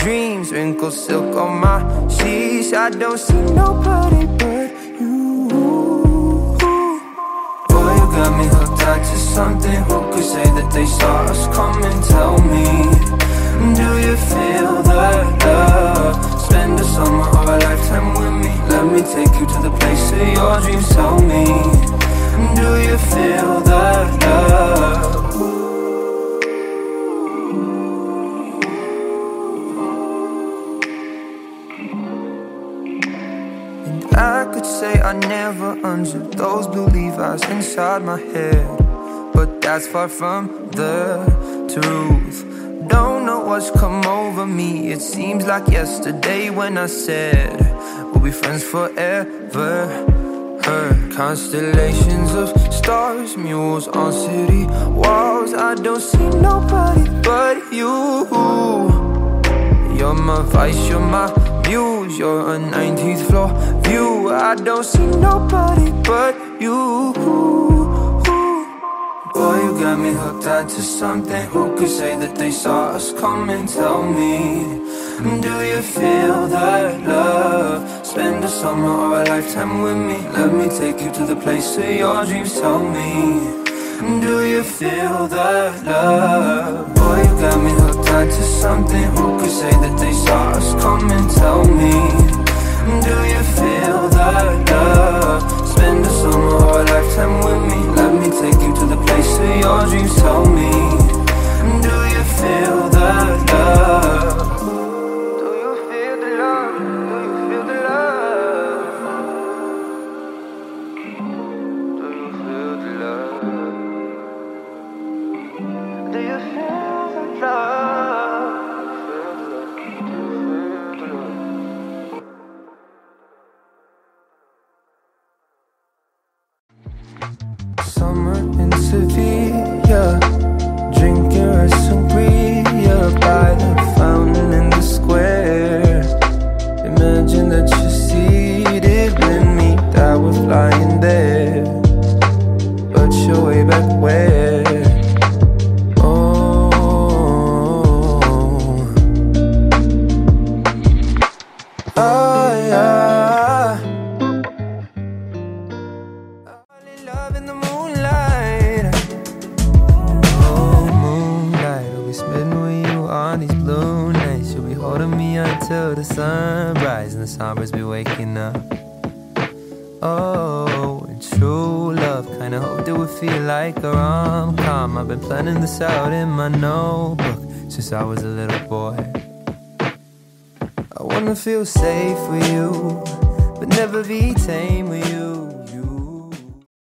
dreams, wrinkled silk on my sheets, I don't see nobody but you. Boy, you got me hooked on to something. Who could say that they saw us coming? Tell me, do you feel the love? Spend a summer or a lifetime with me. Let me take you to the place of your dreams. Tell me, do you feel the say I never unzipped those blue Levi's inside my head. But that's far from the truth. Don't know what's come over me. It seems like yesterday when I said we'll be friends forever. Heard constellations of stars, mules on city walls. I don't see nobody but you. You're my vice, you're my muse, you're a 19th floor. I don't see nobody but you. Boy, you got me hooked onto something. Who could say that they saw us coming? Tell me, do you feel that love? Spend a summer or a lifetime with me. Let me take you to the place of your dreams. Tell me. Do you feel that love? Boy, you got me hooked onto something Who could say that they saw us coming? Tell me Tell me Do you feel the love? Do you feel the love? Do you feel the love? Do you feel the love? Do you feel the love? Summer in Sevilla, back? Oh, oh yeah. All in love in the moonlight. Oh, moonlight. I'll be spending with you on these blue nights. You'll be holding me until the sunrise, and the songbirds be waking up. Oh, true love. Kinda hoped it would feel like a rom com. I've been planning this out in my notebook since I was a little boy. I wanna feel safe with you, but never be tame with you.